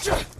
Ch-